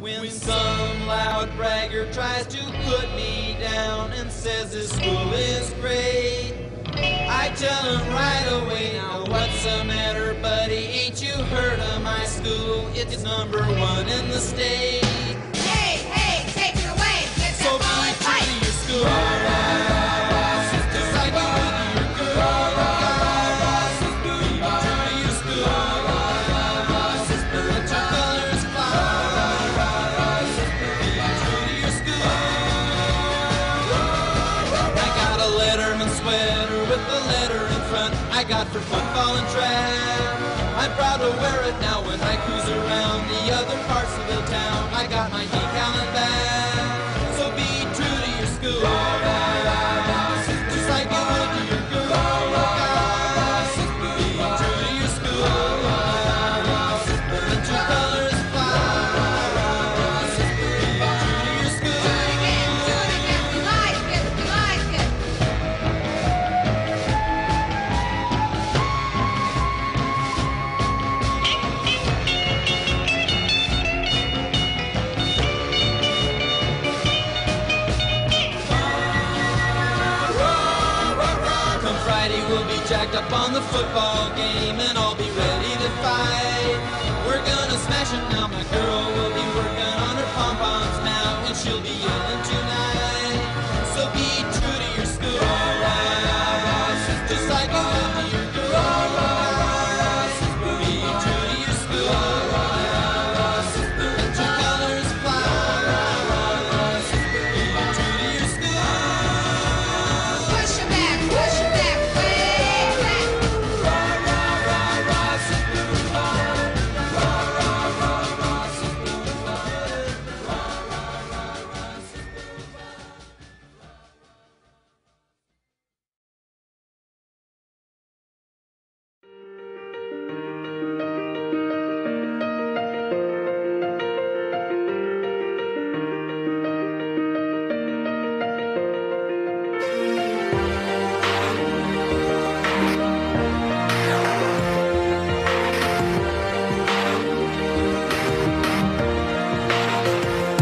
When some loud bragger tries to put me down and says this school is great, I tell him right away, now what's the matter, buddy? Ain't you heard of my school? It's number one in the state. Sweater with the letter in front. I got for football and track. I'm proud to wear it now when I cruise around the other parts of the town. I got my decal the football game, and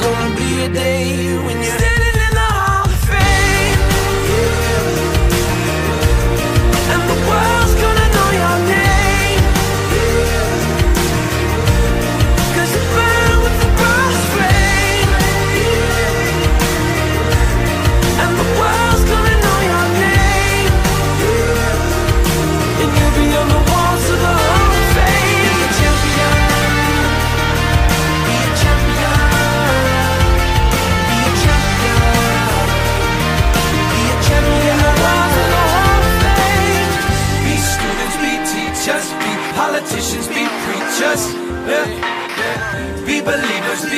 gonna be a day when you're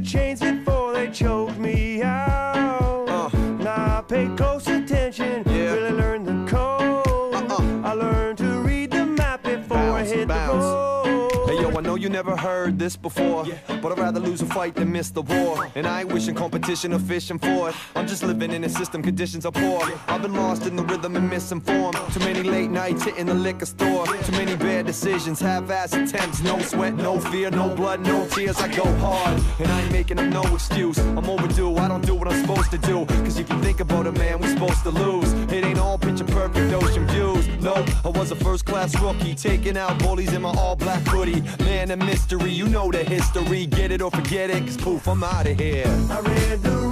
Chains before they choked me out. Uh. Now I pay close attention, Yeah. really learn the code. Uh-uh. I learned to read the map before I hit bounce. the road. Hey yo, I know you never heard this before, but I'd rather lose a fight than miss the war. And I ain't wishing competition or fishing for it. I'm just living in a system, conditions are poor. I've been lost in the rhythm and misinformed. Too many late nights hitting the liquor store. Too many bad decisions, half-ass attempts. No sweat, no fear, no blood, no tears. I go hard, and I ain't making up no excuse. I'm overdue, I don't do what I'm supposed to do. Cause if you think about it, man, we're supposed to lose. It ain't all picture perfect ocean views. No, I was a first class rookie, taking out bullies in my all black hoodie. Man, a mystery, you know the history. Get it or forget it, cause poof, I'm out of here. I read the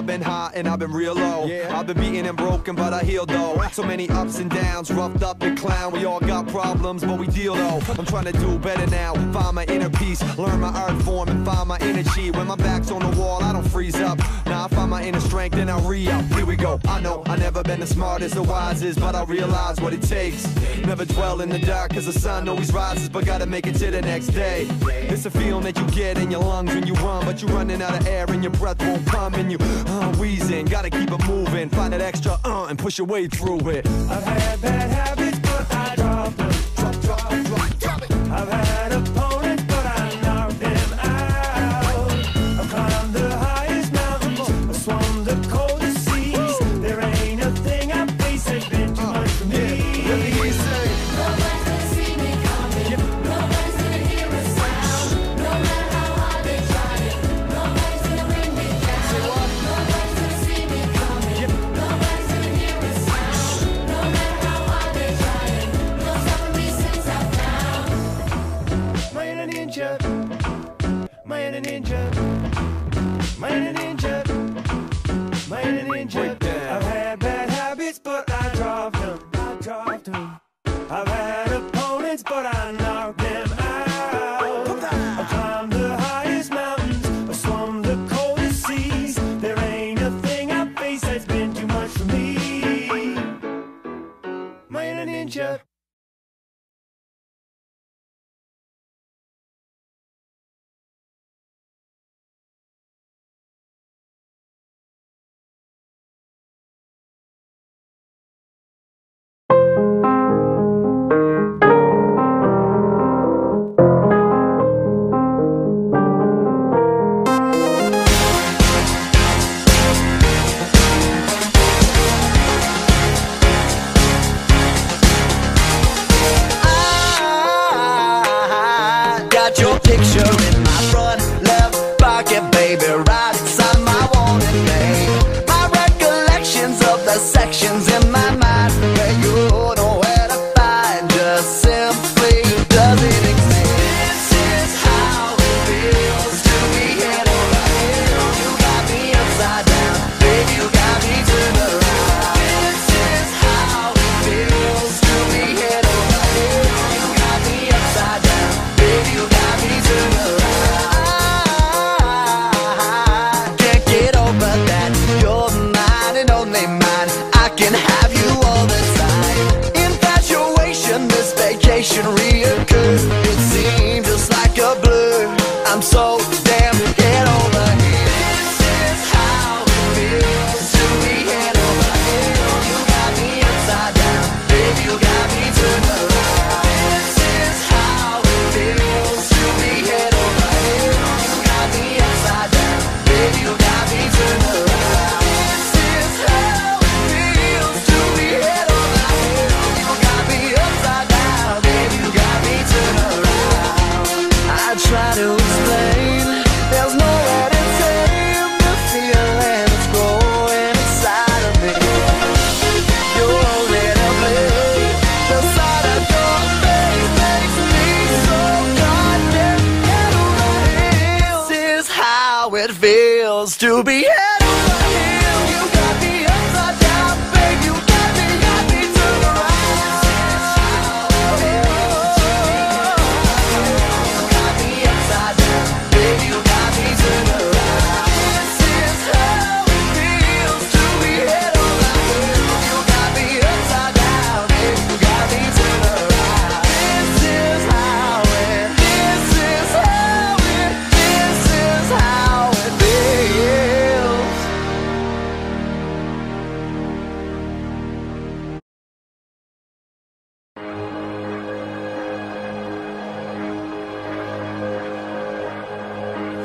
I've been high and I've been real low. Yeah. I've been beaten and broken, but I healed though. So many ups and downs, roughed up and clown. We all got problems, but we deal though. I'm trying to do better now. Find my inner peace, learn my art form, and find my energy. When my back's on the wall, I don't freeze up. Now I find my inner strength and I re up. Here we go. I know I never been the smartest or wisest, but I realize what it takes. Never dwell in the dark, cause the sun always rises, but gotta make it to the next day. It's a feeling that you get in your lungs when you run, but you're running out of air and your breath won't come, and you wheezing. Gotta keep it moving, find that extra uh and push your way through it. I've had bad habits, but I dropped ninja, man a ninja, man a ninja, man a ninja. I've had bad habits, but I dropped them. I dropped them. I've had opponents, but I knocked to be head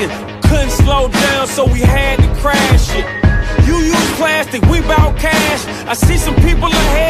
asking. Couldn't slow down, so we had to crash it. You use plastic, we bout cash. I see some people ahead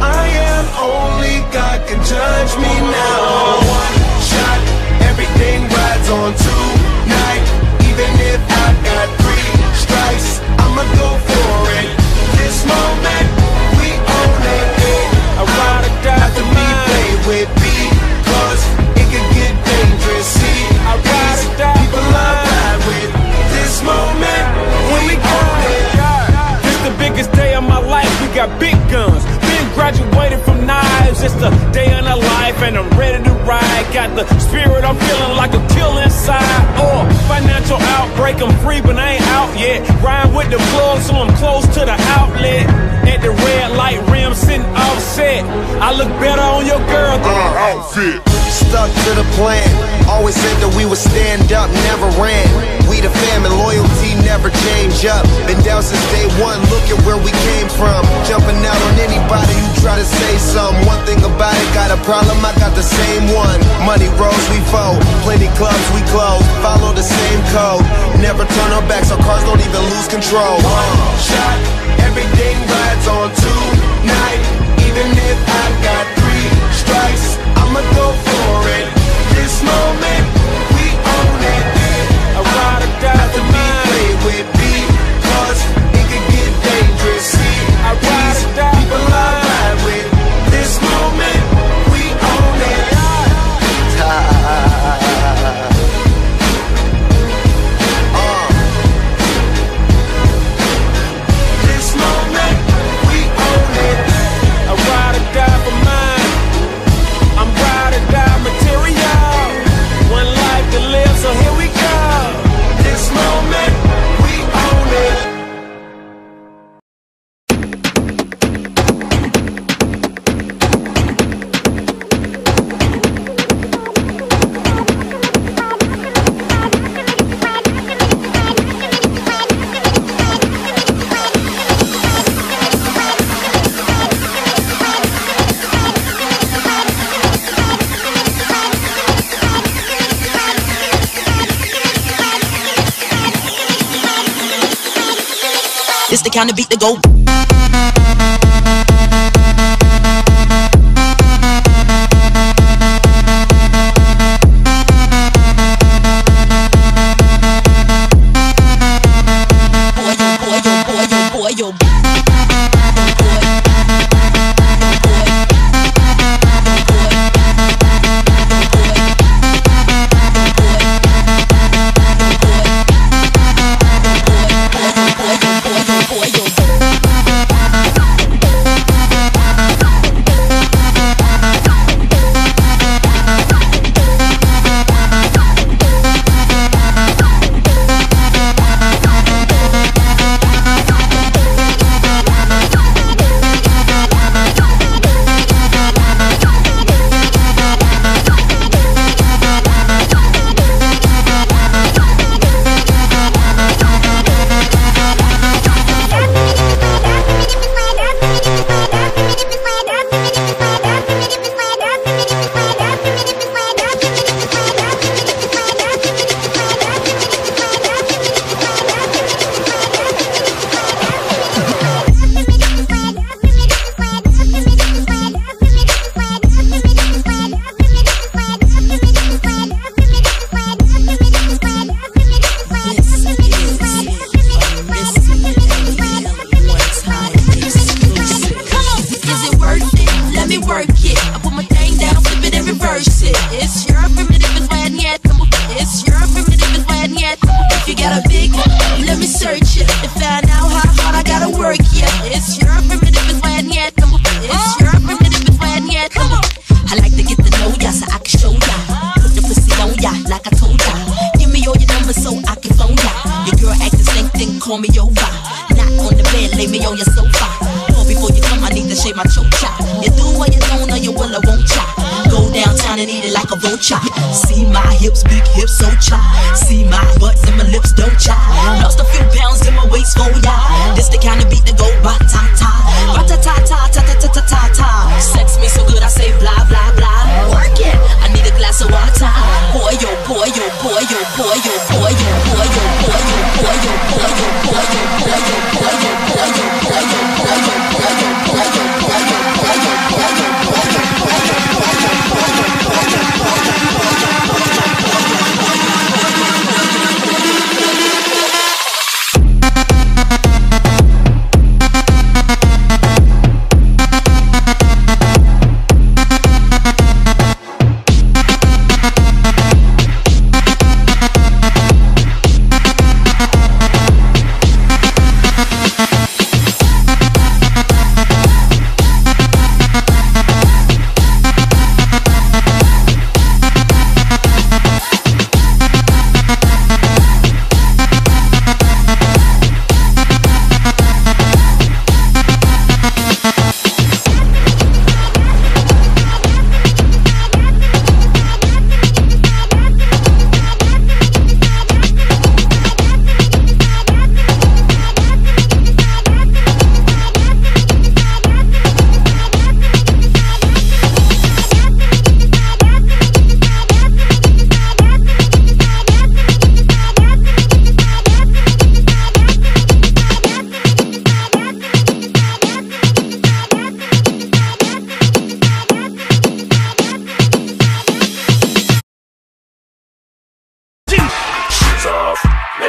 I am. Only God out yet. Ride with the plug, so I'm close to the outlet. At the red light rim, sitting offset. I look better on your girl than her outfit. Stuck to the plan. Always said that we would stand up, never ran. We the fam and loyalty never change up. Been down since day one, look at where we came from. Jumping out on anybody who try to say some. One thing about it, got a problem, I got the same one. Money rolls, we fold. Plenty clubs, we close. Follow the same code. Never turn our backs, our cars don't even lose control. One shot, everything rides on tonight. Even if I've got This the kind of beat that go. get my choke chop. You do or you don't, or you will or won't chop. Go downtown and eat it like a vulture. See my hips, big hips, so chop. See my butts and my lips don't chop. Lost a few pounds in my waist, oh, for ya. This the kind of beat that go ba ta ta, ba ta ta ta ta ta ta ta ta ta. Sex me so good, I say blah blah blah. Work it, I need a glass of water. Boy, yo, boy, yo, boy, yo, boy, yo, boy, yo, boy, yo, boy, yo, boy, yo, boy, yo,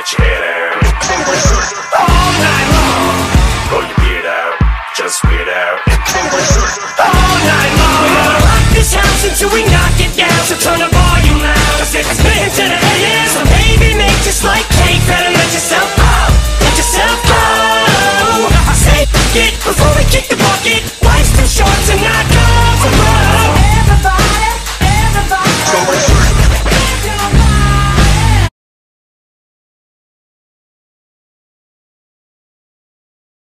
let your head out. All night long. Blow your beard out, just weird out. All night long. We're gonna rock this house until we knock it down. So turn the volume loud. Cause it's been to the end. So baby, make just like cake. Better let yourself go, Let yourself go. I say forget before we kick the bucket. Life's too short to not go. So Everybody, everybody.